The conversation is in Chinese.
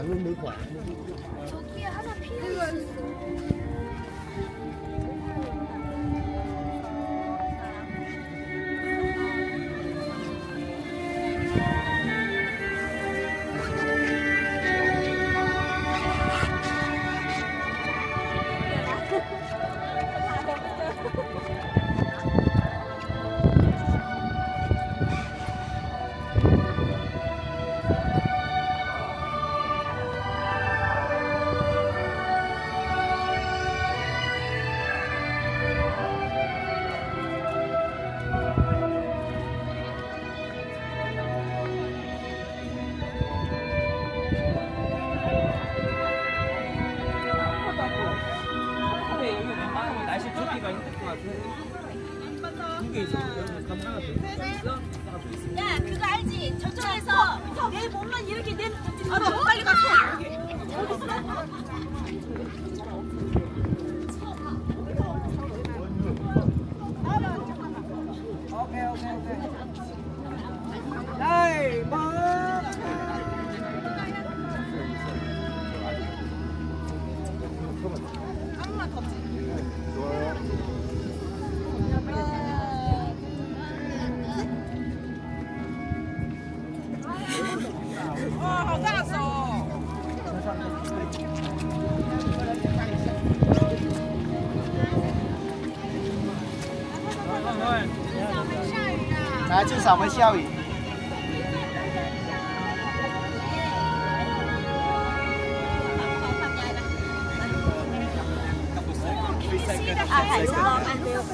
방금 넣고 저기 하나 필요 있어 来，最少没下雨。啊，台好啊，台东。